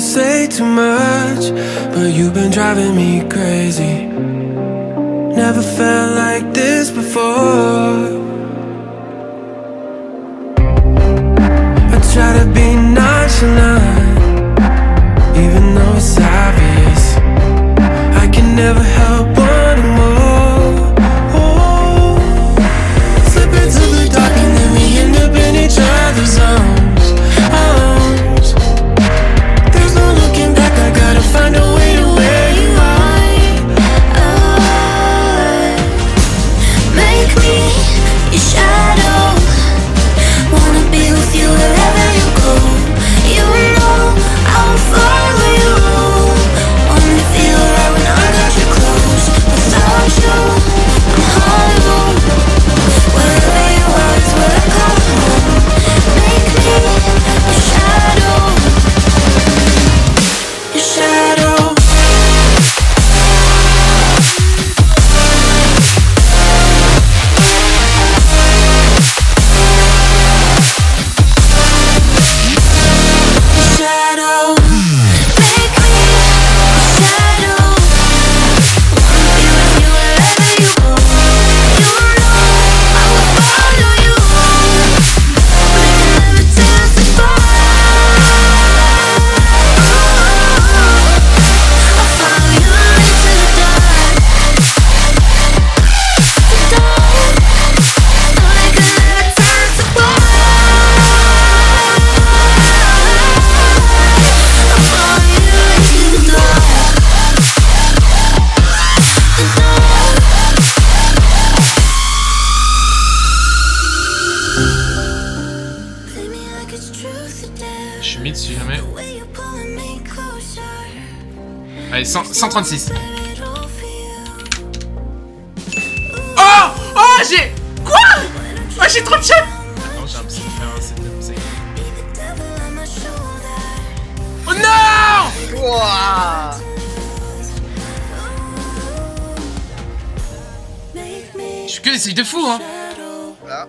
say too much, but you've been driving me crazy. Never felt like this before. I try to be nonchalant, even though it's obvious. I can never help Je suis mid si jamais. Allez, 136. Oh Oh J'ai... Quoi? Oh j'ai trop de chef Oh non wow. Je suis que des de fou, hein voilà.